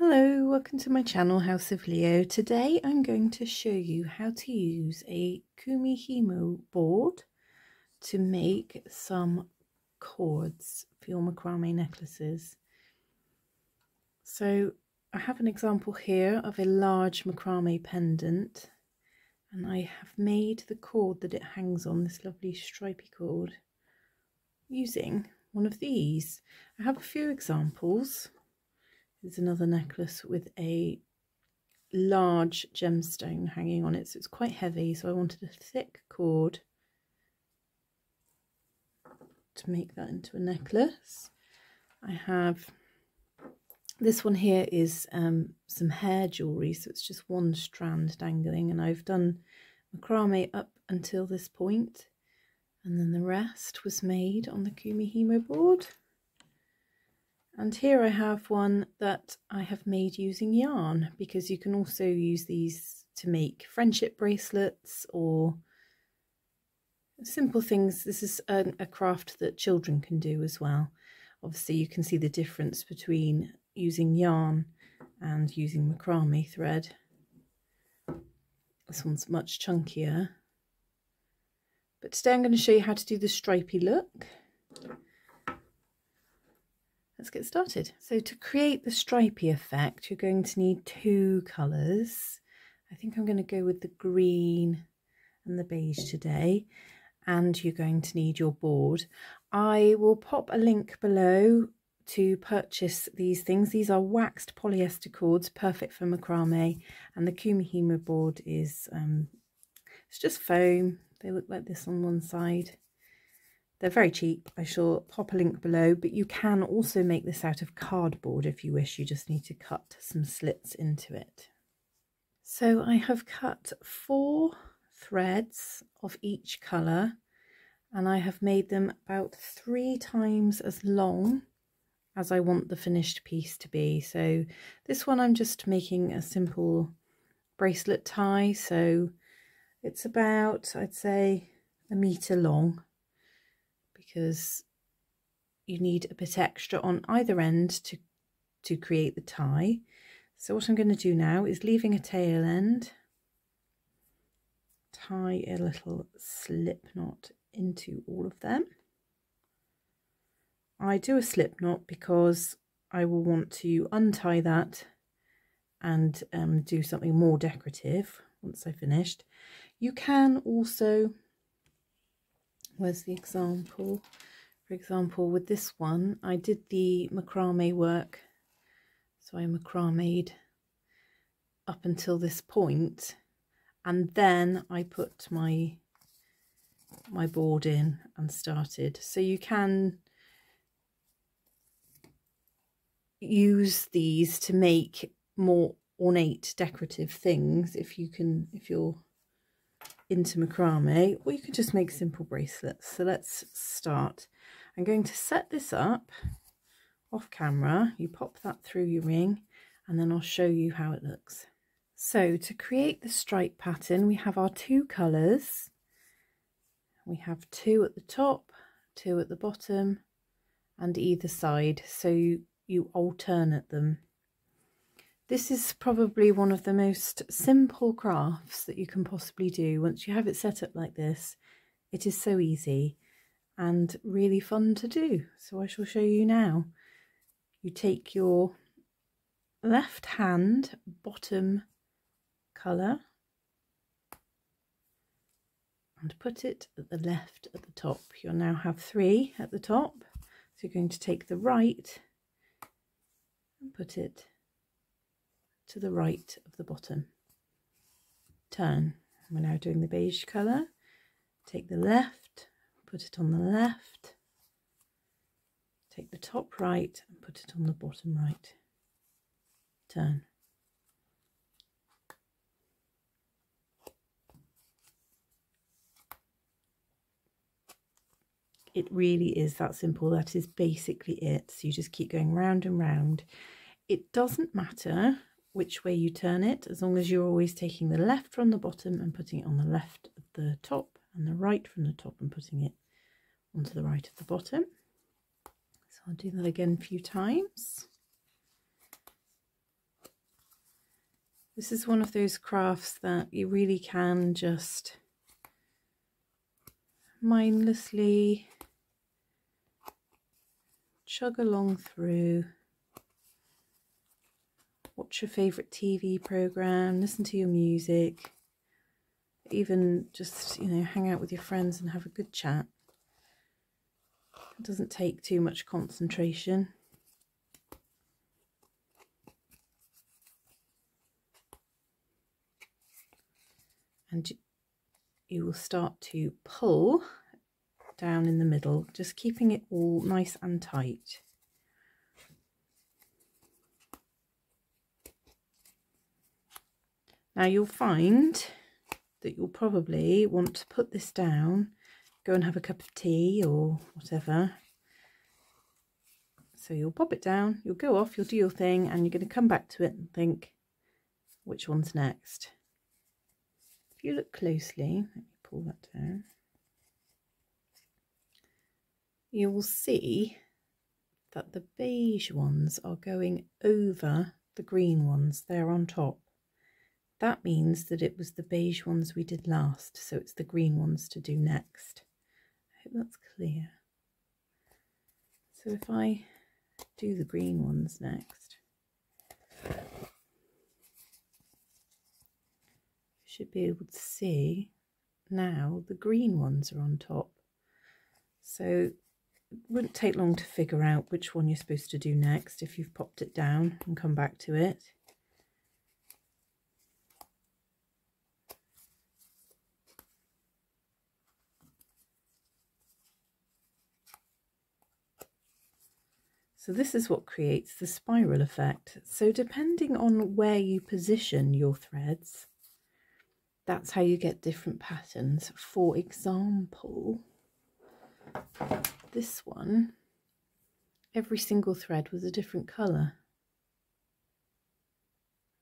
Hello, welcome to my channel House of Leo. Today I'm going to show you how to use a Kumihimo board to make some cords for your macrame necklaces. So I have an example here of a large macrame pendant and I have made the cord that it hangs on, this lovely stripy cord, using one of these. I have a few examples there's another necklace with a large gemstone hanging on it, so it's quite heavy. So I wanted a thick cord to make that into a necklace. I have this one here is um, some hair jewellery, so it's just one strand dangling, and I've done macrame up until this point, and then the rest was made on the Kumihimo board. And here I have one that I have made using yarn because you can also use these to make friendship bracelets or simple things. This is a, a craft that children can do as well. Obviously you can see the difference between using yarn and using macrame thread. This one's much chunkier. But today I'm going to show you how to do the stripy look let's get started. So to create the stripy effect, you're going to need two colours. I think I'm going to go with the green and the beige today. And you're going to need your board. I will pop a link below to purchase these things. These are waxed polyester cords, perfect for macrame. And the Kumihimo board is, um, it's just foam. They look like this on one side they're very cheap. I shall pop a link below, but you can also make this out of cardboard if you wish. You just need to cut some slits into it. So I have cut four threads of each colour and I have made them about three times as long as I want the finished piece to be. So this one I'm just making a simple bracelet tie. So it's about, I'd say, a metre long because you need a bit extra on either end to, to create the tie. So what I'm going to do now is leaving a tail end, tie a little slip knot into all of them. I do a slip knot because I will want to untie that and um, do something more decorative once I've finished. You can also where's the example? For example, with this one, I did the macrame work. So I macrameed up until this point, and then I put my my board in and started. So you can use these to make more ornate decorative things if you can if you're into macrame or you can just make simple bracelets. So let's start. I'm going to set this up off camera. You pop that through your ring and then I'll show you how it looks. So to create the stripe pattern we have our two colours. We have two at the top, two at the bottom and either side so you, you alternate them. This is probably one of the most simple crafts that you can possibly do. Once you have it set up like this, it is so easy and really fun to do. So I shall show you now. You take your left hand bottom colour and put it at the left at the top. You'll now have three at the top. So you're going to take the right and put it to the right of the bottom. Turn. We're now doing the beige colour. Take the left, put it on the left. Take the top right and put it on the bottom right. Turn. It really is that simple. That is basically it. So you just keep going round and round. It doesn't matter which way you turn it, as long as you're always taking the left from the bottom and putting it on the left of the top and the right from the top and putting it onto the right of the bottom. So I'll do that again a few times. This is one of those crafts that you really can just mindlessly chug along through watch your favourite TV programme, listen to your music, even just, you know, hang out with your friends and have a good chat. It doesn't take too much concentration. And you will start to pull down in the middle, just keeping it all nice and tight. Now you'll find that you'll probably want to put this down, go and have a cup of tea or whatever. So you'll pop it down, you'll go off, you'll do your thing, and you're going to come back to it and think, which one's next? If you look closely, let me pull that down, you will see that the beige ones are going over the green ones, they're on top. That means that it was the beige ones we did last, so it's the green ones to do next. I hope that's clear. So if I do the green ones next, you should be able to see now the green ones are on top. So it wouldn't take long to figure out which one you're supposed to do next if you've popped it down and come back to it. So this is what creates the spiral effect. So depending on where you position your threads, that's how you get different patterns. For example, this one, every single thread was a different colour.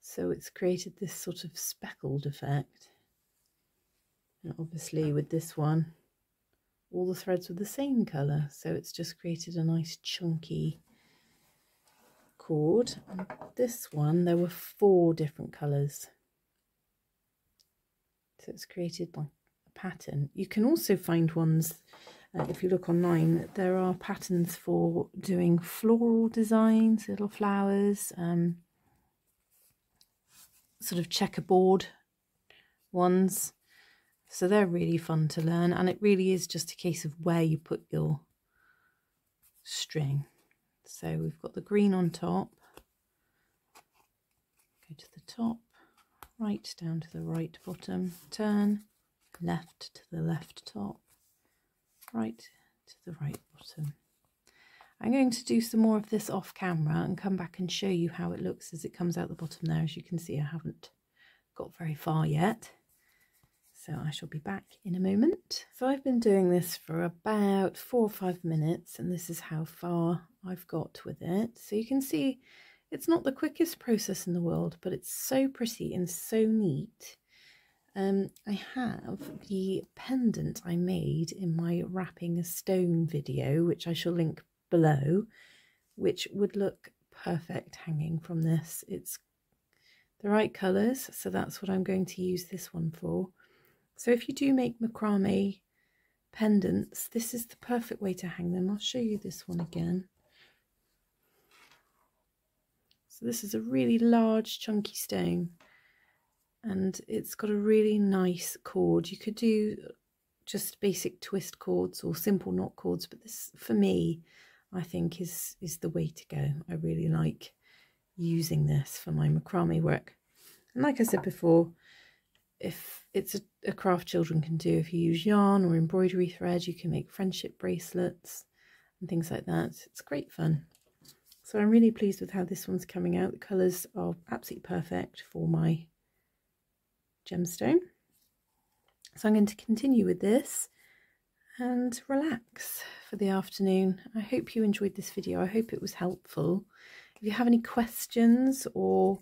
So it's created this sort of speckled effect. And obviously with this one, all the threads were the same colour. So it's just created a nice chunky cord. And this one, there were four different colours. So it's created by a pattern. You can also find ones, uh, if you look online, there are patterns for doing floral designs, little flowers, um, sort of checkerboard ones. So they're really fun to learn and it really is just a case of where you put your string. So we've got the green on top. Go to the top, right down to the right bottom, turn, left to the left top, right to the right bottom. I'm going to do some more of this off camera and come back and show you how it looks as it comes out the bottom there. As you can see, I haven't got very far yet. So I shall be back in a moment. So I've been doing this for about four or five minutes and this is how far I've got with it. So you can see it's not the quickest process in the world, but it's so pretty and so neat. Um, I have the pendant I made in my wrapping a stone video, which I shall link below, which would look perfect hanging from this. It's the right colours, so that's what I'm going to use this one for. So if you do make macrame pendants, this is the perfect way to hang them. I'll show you this one again. So this is a really large chunky stone and it's got a really nice cord. You could do just basic twist cords or simple knot cords, but this for me, I think is, is the way to go. I really like using this for my macrame work. And like I said before, if it's a, a, craft children can do, if you use yarn or embroidery thread, you can make friendship bracelets and things like that. It's great fun. So I'm really pleased with how this one's coming out. The colours are absolutely perfect for my gemstone. So I'm going to continue with this and relax for the afternoon. I hope you enjoyed this video. I hope it was helpful. If you have any questions or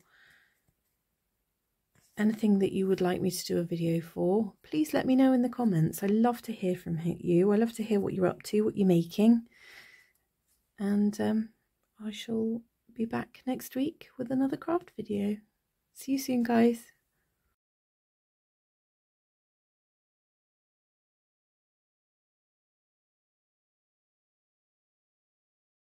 anything that you would like me to do a video for, please let me know in the comments. I love to hear from you. I love to hear what you're up to, what you're making. And um, I shall be back next week with another craft video. See you soon, guys.